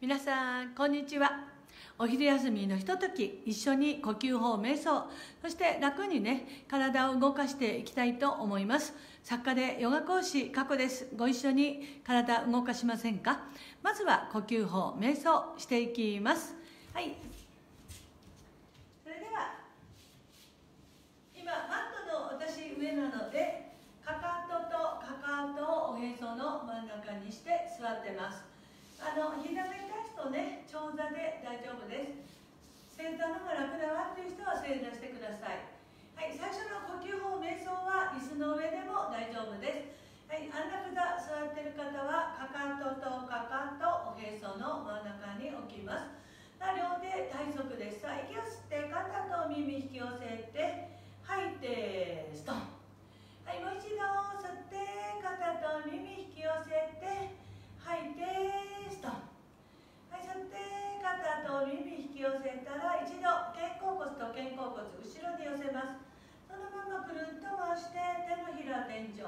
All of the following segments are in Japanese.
皆さんこんにちは。お昼休みのひととき一緒に呼吸法瞑想。そして楽にね体を動かしていきたいと思います。作家でヨガ講師加古です。ご一緒に体動かしませんか？まずは呼吸法瞑想していきます。はい。それでは今マットの私上なのでかかととかかとをおへその真ん中にして座ってます。あの膝が痛い人ね長座で大丈夫です。正座の方が楽だわっていう人は正座してください。はい最初の呼吸法瞑想は椅子の上でも大丈夫です。はい安楽座座ってる方はかかととかかとおへその真ん中に置きます。両手体側です。さあ息を吸って肩と耳引き寄せて吐いてストン。はいもう一度吸って肩と耳引き寄せて吐いてスト。ンはい吸って肩と耳引き寄せたら一度肩甲骨と肩甲骨後ろに寄せます。そのままくるっと回して手のひら天井。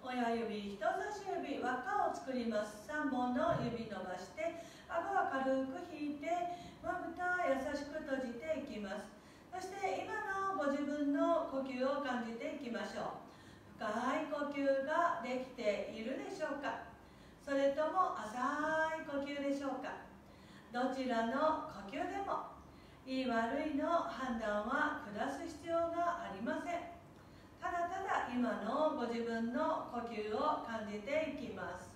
親指人差し指輪っかを作ります。3本の指伸ばして顎は軽く引いてまぶた優しく閉じていきます。そして今のご自分の呼吸を感じていきましょう。深い呼吸ができているでしょうか？それとも浅い呼吸でしょうか？どちらの呼吸でもいい悪いの判断は下す必要がありません。ただただ今のご自分の呼吸を感じていきます。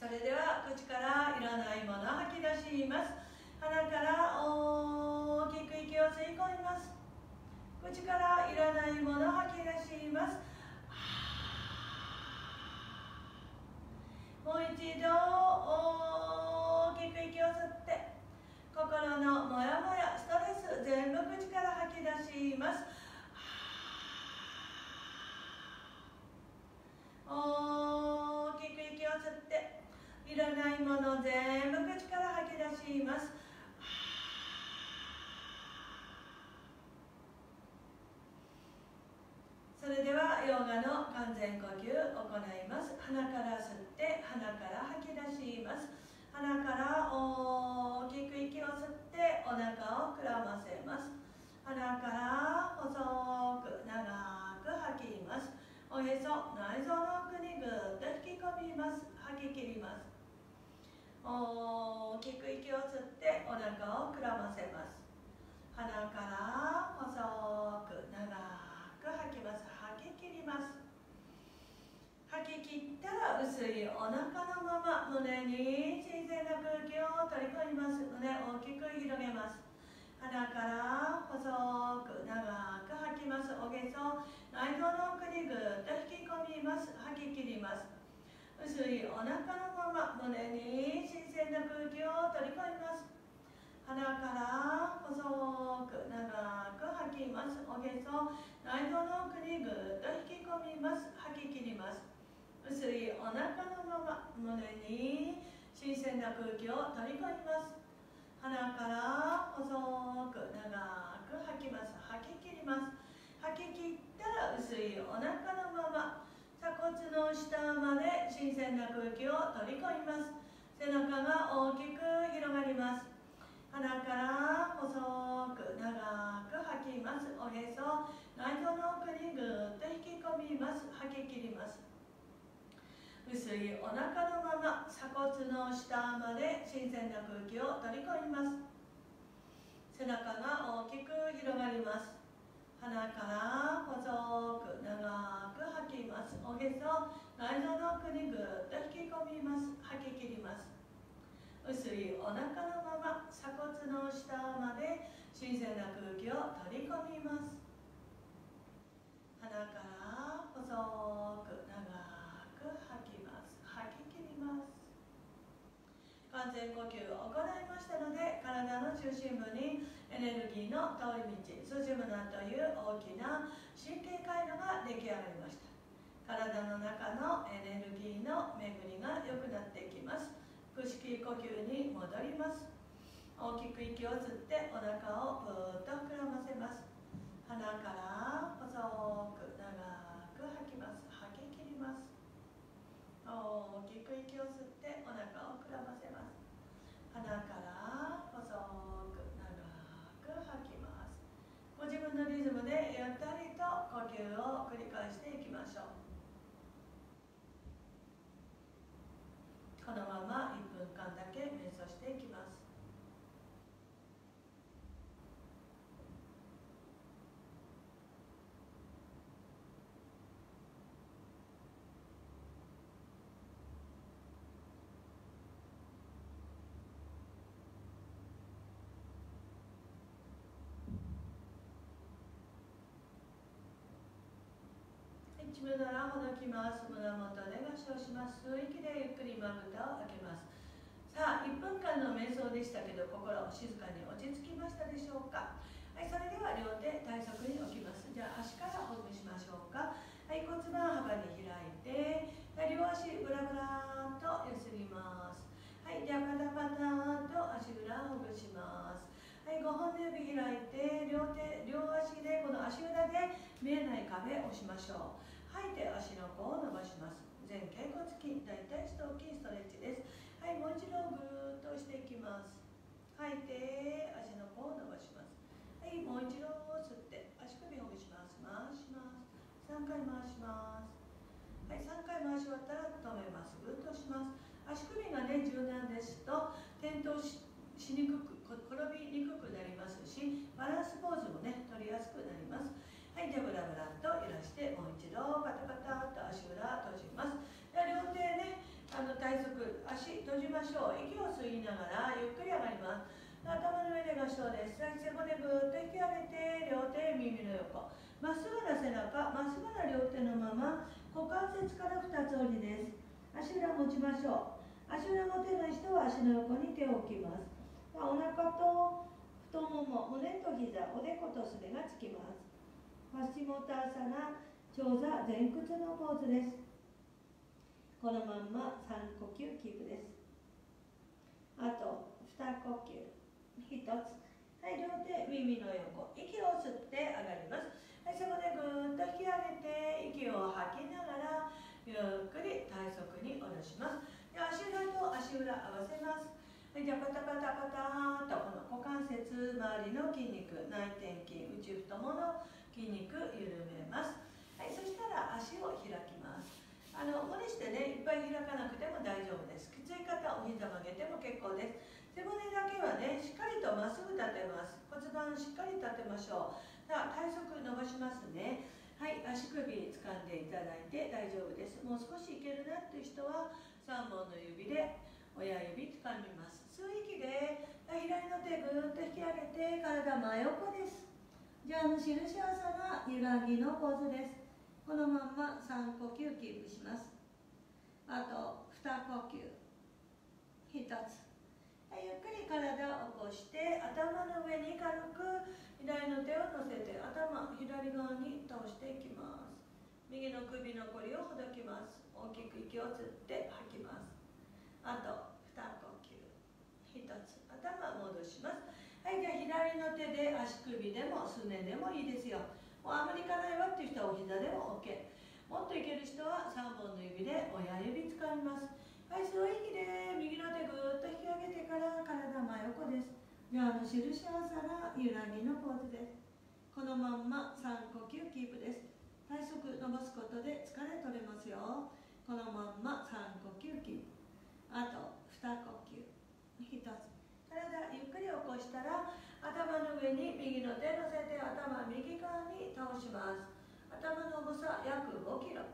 それでは口からいらないものを吐き出します。鼻から大きく息を吸い込みます。口からいらないものを吐き出します。もう一度大きく息を吸って心のモヤモヤストレス全部口から吐き出します。大きく息を吸っていらないもの全部口から吐き出しますそれでの完全呼吸を行います。鼻から吸って鼻から吐き出します。鼻から大きく息を吸ってお腹を膨らませます。鼻から細く長く吐きます。おへそ内臓の奥にぐっと引き込みます。吐き切ります。大きく息を吸ってお腹を膨らませます。鼻から細く長く吐きます。ます。吐き切ったら薄いお腹のまま胸に新鮮な空気を取り込みます。胸大きく広げます。鼻から細く長く吐きます。おへそ内臓の奥にぐっと引き込みます。吐き切ります。薄いお腹のまま胸に新鮮な空気を取り込みます。鼻から細く長く吐きます。おへそ内臓の奥にぐっと引き込みます。吐き切ります薄いお腹のまま胸に新鮮な空気を取り込みます。鼻から細く長く吐きます。吐き切ります。吐き切ったら薄いお腹のまま鎖骨の下まで新鮮な空気を取り込みます。背中が大きく広がります。鼻から細く長く吐きます。おへそ内臓の奥にぐっと引き込みます。吐き切ります。薄いお腹のまま鎖骨の下まで新鮮な空気を取り込みます。背中が大きく広がります。鼻から細く長く吐きます。おへそ内臓の奥にぐっと引き込みます。吐き切ります。薄いお腹のまま鎖骨の下まで新鮮な空気を取り込みます。鼻から細く長く吐きます。吐き切ります完全呼吸を行いましたので体の中心部にエネルギーの通り道スジムナという大きな神経回路が出来上がりました体の中のエネルギーの巡りが良くなっていきます。腹式呼吸に戻ります。大きく息を吸ってお腹をぐーっと膨らませます。鼻から細く長く吐きます。吐き切ります。大きく息を吸ってお腹を膨らませます。鼻から細く長く吐きます。ご自分のリズムでゆったりと呼吸を繰り返していきましょうこのまま1分間だけ瞑想していきます一部ならほどきます胸元で合掌します。吸う息でゆっくりまぶたを開けます。さあ1分間の瞑想でしたけど心静かに落ち着きましたでしょうか？はいそれでは両手体側に置きます。じゃあ足からほぐしましょうか？はい骨盤幅に開いて両足ブラブラとゆすります。はいじゃあパタパタと足裏ほぐします。はい5本指開いて両手両足でこの足裏で見えない壁を押しましょう。吐いて足の甲を伸ばします。前頸骨筋大腿四頭筋ストレッチです。はいもう一度ぐーっと押していきます。吐いて足の甲を伸ばします。はいもう一度吸って足首をほぐします。回します。3回回します。はい3回回し終わったら止めます。ぐっとします。足首がね柔軟ですと転倒しにくく転びにくくなりますしバランスポーズもね取りやすくなります。はいじゃあブラブラと揺らしてもう一度パタパタと足裏閉じます。では両手ねあの体側足閉じましょう。息を吸いながらゆっくり上がります。頭の上で合掌です。背骨ぐっと引き上げて両手耳の横。まっすぐな背中まっすぐな両手のまま股関節から2つ折りです。足裏持ちましょう。足裏持てない人は足の横に手を置きます。お腹と太もも胸と膝おでことすねがつきます。パシモターサナ長座前屈のポーズです。このまんま3呼吸キープです。あと2呼吸。1つ。はい両手耳の横息を吸って上がります。はいそこでぐーっと引き上げて息を吐きながらゆっくり体側に下ろします。で足裏と足裏合わせます。はい、じゃあパタパタパタとこの股関節周りの筋肉内転筋内太ももの筋肉緩めます。はいそしたら足を開きます。あの無理してねいっぱい開かなくても大丈夫です。きつい方お膝曲げても結構です。背骨だけはねしっかりとまっすぐ立てます。骨盤しっかり立てましょう。では体側伸ばしますね。はい足首掴んでいただいて大丈夫です。もう少しいけるなっていう人は3本の指で親指掴みます。吸う息で左の手ぐーっと引き上げて体真横です。じゃあの印朝が揺らぎのポーズですこのまま3呼吸キープしますあと2呼吸。1つゆっくり体を起こして頭の上に軽く左の手を乗せて頭左側に倒していきます右の首のこりをほどきます大きく息を吸って吐きますあと2呼吸1つ頭戻します。はいじゃあ左の手で足首でもすねでもいいですよ。もうあまりいかないわっていう人はお膝でも OK もっといける人は3本の指で親指使います。はい吸う息で右の手ぐーっと引き上げてから体真横です。じゃあの印をさら揺らぎのポーズです。このまんま3呼吸キープです。体側伸ばすことで疲れ取れますよ。このまんま3呼吸キープ。あと2呼吸。1つ。体ゆっくり起こしたら頭の上に右の手乗せて頭右側に倒します。頭の重さ約5キロ。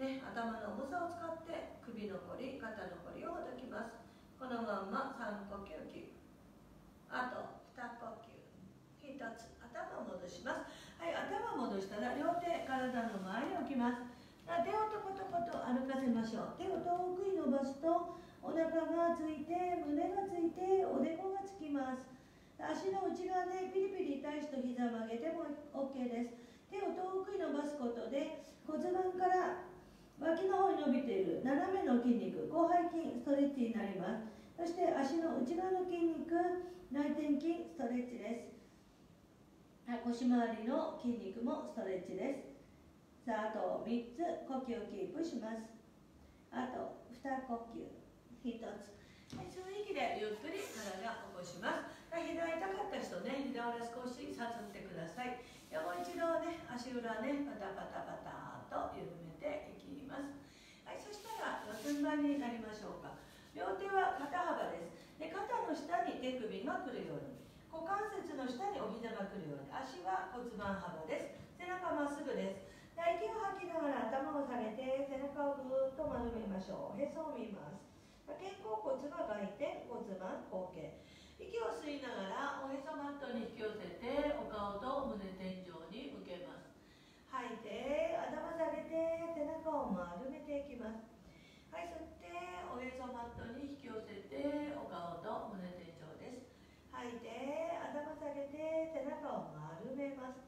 ね、頭の重さを使って首のこり肩のこりをほどきます。このまんま3呼吸キープあと2呼吸。1つ。頭を戻します。はい頭を戻したら両手体の前に置きます。手をトコトコと歩かせましょう。手を遠くに伸ばすとお腹がついて胸がついておでこがつきます。足の内側でピリピリ対して膝曲げても OK です。手を遠くに伸ばすことで骨盤から脇の方に伸びている斜めの筋肉広背筋ストレッチになります。そして足の内側の筋肉内転筋ストレッチです。腰回りの筋肉もストレッチです。さああと3つ呼吸をキープします。あと2呼吸。1つ。はい吸う息でゆっくり体を起こします。膝痛かった人ね膝裏少しさすってください。でもう一度ね足裏ねパタパタパタと緩めていきます。はいそしたら順番になりましょうか。両手は肩幅です。で肩の下に手首が来るように。股関節の下にお膝が来るように。足は骨盤幅です。背中まっすぐです。息を吐きながら頭を下げて背中をぐーっと丸めましょう。へそを見ます肩甲骨が外転骨盤後傾息を吸いながらおへそマットに引き寄せてお顔と胸天井に向けます吐いて頭下げて背中を丸めていきます。はい吸っておへそマットに引き寄せてお顔と胸天井です。吐いて頭下げて背中を丸めます。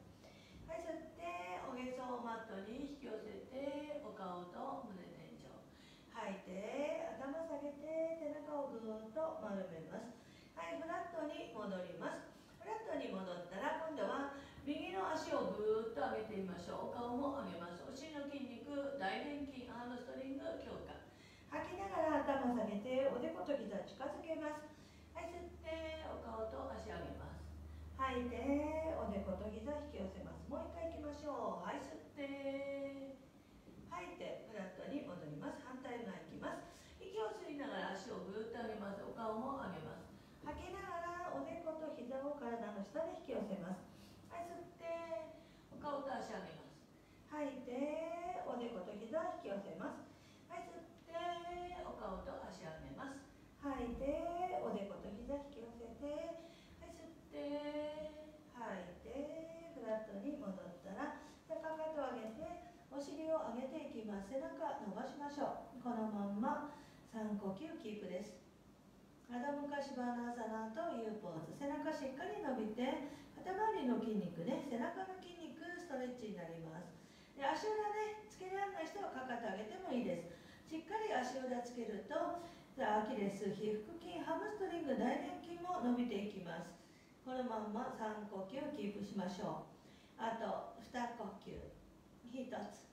はい吸っておへそをマットに引き寄せてお顔と胸天井吐いて頭下げて背中をぐーっと丸めます。はいフラットに戻ります。フラットに戻ったら今度は右の足をぐーっと上げてみましょうお顔も上げます。大臀筋アームストリング強化。吐きながら頭下げておでこと膝近づけます。はい吸ってお顔と足上げます。吐いておでこと膝引き寄せます。もう一回いきましょう。はい吸って吐いてフラットに戻ります。反対側いきます。息を吸いながら足をぐーっと上げます。お顔も上げます。吐きながらおでこと膝を体の下に引き寄せます。はい吸ってお顔と足上げます吐いておでこと膝引き寄せます。はい吸ってお顔と足上げます。吐いておでこと膝引き寄せてはい吸って吐いてフラットに戻ったらかかと上げてお尻を上げていきます。背中伸ばしましょう。このまんま3呼吸キープです。アダムカシバナーサナというポーズ。背中しっかり伸びて肩周りの筋肉ね背中の筋肉ストレッチになります。で足裏ねつけられない人はかかと上げてもいいです。しっかり足裏つけるとアキレス皮腹筋ハムストリング大臀筋も伸びていきます。このまま3呼吸キープしましょう。あと2呼吸。1つ。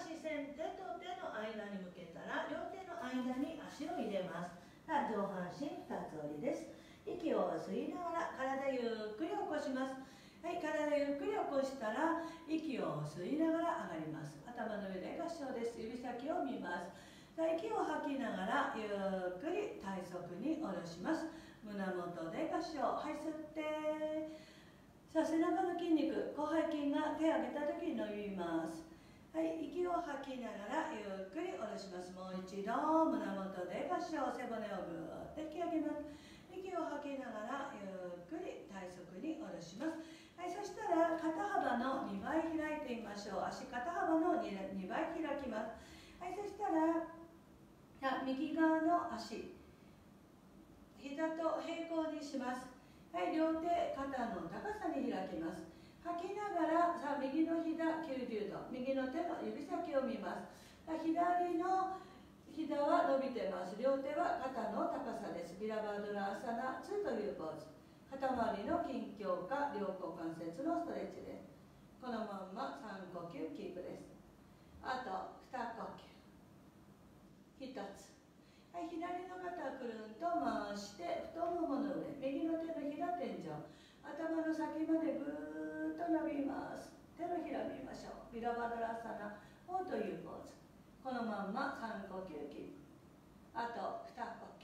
視線手と手の間に向けたら両手の間に足を入れます。上半身2つ折りです。息を吸いながら体ゆっくり起こします。はい体ゆっくり起こしたら息を吸いながら上がります。頭の上で合掌です。指先を見ます。息を吐きながらゆっくり体側に下ろします。胸元で合掌。はい吸って。さあ背中の筋肉。広背筋が手を上げた時に伸びます。はい息を吐きながらゆっくり下ろします。もう一度胸元で合掌。背骨をぐーっと引き上げます。息を吐きながらゆっくり体側に下ろします。はいそしたら肩幅の2倍開いてみましょう。足肩幅の 2, 2倍開きます。はいそしたら右側の足。膝と平行にします。はい両手肩の高さに開きます。吐きながらさあ右の膝90度。右の手の指先を見ます。左の膝は伸びてます。両手は肩の高さです。ビラバードラアサナ2というポーズ。肩周りの筋強化両股関節のストレッチです。このまんま3呼吸キープです。あと2呼吸。1つ。はい、左の肩くるんと回して太ももの上。右の手のひら天井。頭の先までぐーっと伸びます。手のひら見ましょう。ビラバドラサナ。4というポーズ。このまんま3呼吸キープ。あと2呼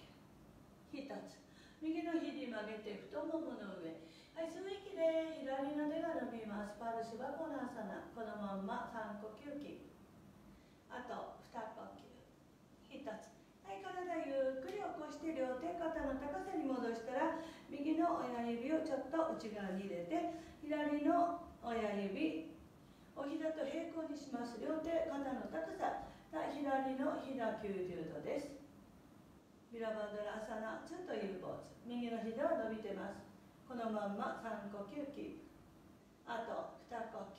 吸。1つ。右の肘曲げて太ももの上。はい吸う息で左の手が伸びますパルシバコナーサナこのまんま3呼吸キープあと2呼吸。1つ。はい体ゆっくり起こして両手肩の高さに戻したら右の親指をちょっと内側に入れて左の親指お膝と平行にします。両手肩の高さ。左のひだ90度です。ビラバドラアサナずっというポーズ右の膝は伸びてます。このまんま3呼吸キープあと2呼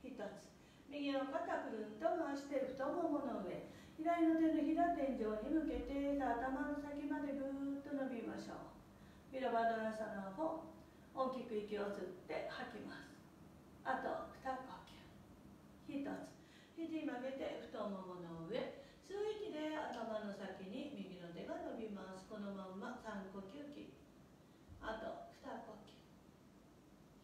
吸。1つ。右の肩くるんと回して太ももの上。左の手のひら天井に向けて頭の先までぐーっと伸びましょう。ビラバドラサナホ大きく息を吸って吐きます。あと2呼吸。1つ。肘曲げて太ももの上。ます。このまんま。3呼吸器。あと2呼吸。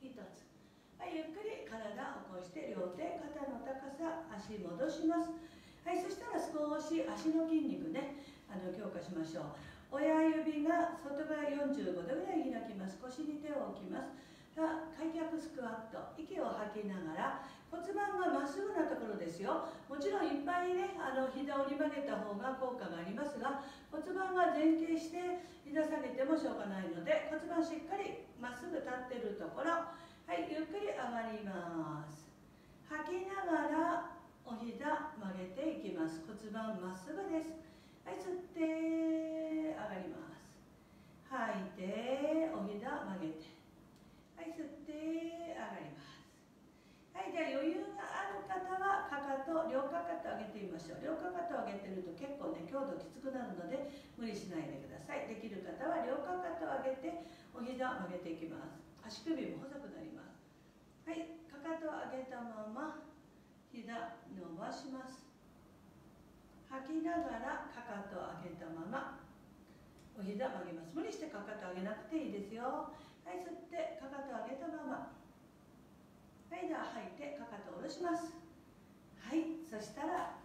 1つ、はい、ゆっくり。体を起こして両手肩の高さ。足戻します。はいそしたら少し足の筋肉ね。あの強化しましょう。親指が外側45度ぐらい開きます。腰に手を置きます。あ開脚スクワット。息を吐きながら骨盤がまっすぐなところですよ。もちろんいっぱいねあの膝を折り曲げた方が効果がありますが骨盤が前傾して膝下げてもしょうがないので骨盤しっかりまっすぐ立ってるところ。はいゆっくり上がります。吐きながらお膝曲げていきます。骨盤まっすぐです。はい吸って上がります。吐いてお膝曲げて。はい吸って上がります。はいじゃあ余裕がある方はかかと両かかと上げてみましょう。両かかと上げてると結構ね強度きつくなるので無理しないでください。できる方は両かかと上げてお膝を曲げていきます。足首も細くなります。はいかかとを上げたまま膝伸ばします。吐きながらかかとを上げたままお膝曲げます。無理してかかと上げなくていいですよ。はい吸ってかかと上げたままはいでは吐いてかかとを下ろします。はい。そしたら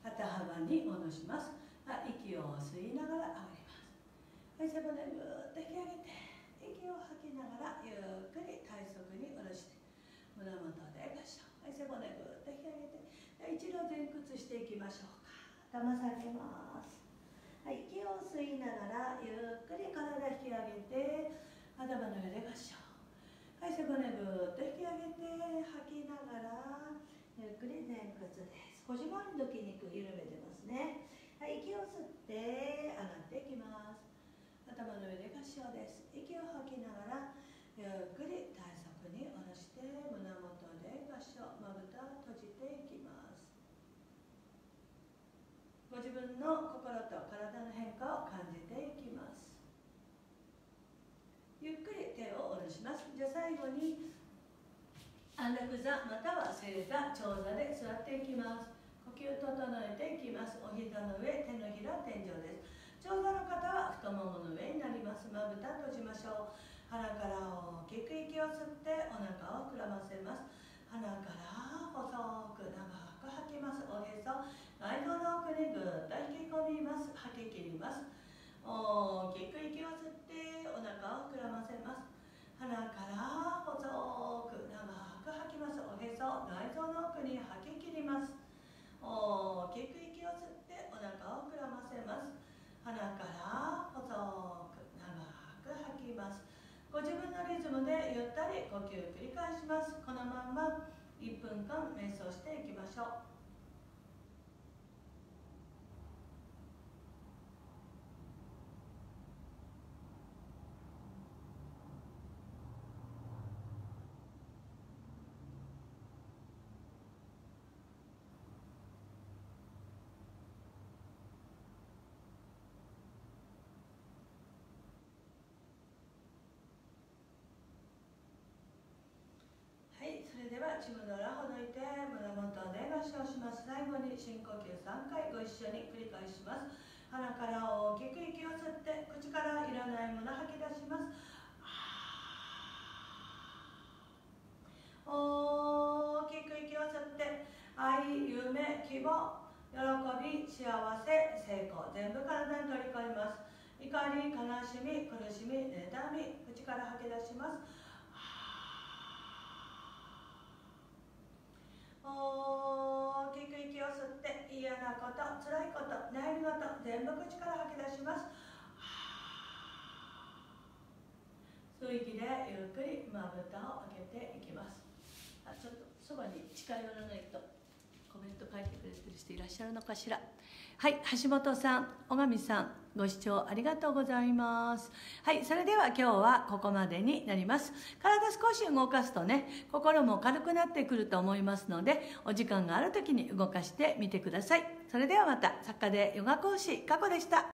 肩幅に戻します、まあ、息を吸いながら上がります。はい背骨ぐーっと引き上げて息を吐きながらゆっくり体側に下ろして胸元でガショはい背骨ぐーっと引き上げて一度前屈していきましょうか。頭下げます。はい息を吸いながらゆっくり体引き上げて頭の上でガショはい背骨ぐーっと引き上げて吐きながらゆっくり前屈です。腰回りの筋肉緩めてますね。はい息を吸って上がっていきます。頭の上で合掌です。息を吐きながらゆっくり体側に下ろして胸元で合掌。まぶた閉じていきます。ご自分の心と体の変化を感じていきますゆっくり手を下ろしますじゃあ最後に安楽座または正座長座で座っていきます。呼吸整えていきます。お膝の上手のひら天井です。長座の方は太ももの上になります。まぶた閉じましょう。鼻から大きく息を吸ってお腹を膨らませます。鼻から細く長く吐きます。おへそ内臓の奥にぐっと引き込みます。吐き切ります。大きく息を吸ってお腹を膨らませます。鼻から細く長く吐きます。おへそ内臓の奥に吐き切ります。大きく息を吸ってお腹を膨らませます。鼻から細く長く吐きます。ご自分のリズムでゆったり呼吸繰り返します。このまま1分間瞑想していきましょう。内胸裏ほどいて胸元で合掌します。最後に深呼吸3回ご一緒に繰り返します。鼻から大きく息を吸って口からいらないもの吐き出します。大きく息を吸って愛夢希望喜び幸せ成功全部体に取り込みます。怒り悲しみ苦しみ妬み口から吐き出します大きく息を吸って嫌なこと辛いこと悩み事全部口から吐き出します。吸う息でゆっくりまぶたを開けていきます。あちょっとそばに近寄らないとコメント書いてくれてる人いらっしゃるのかしら。はい橋本さん小上さん。ご視聴ありがとうございます。はいそれでは今日はここまでになります。体少し動かすとね心も軽くなってくると思いますのでお時間がある時に動かしてみてください。それではまた作家でヨガ講師加古でした。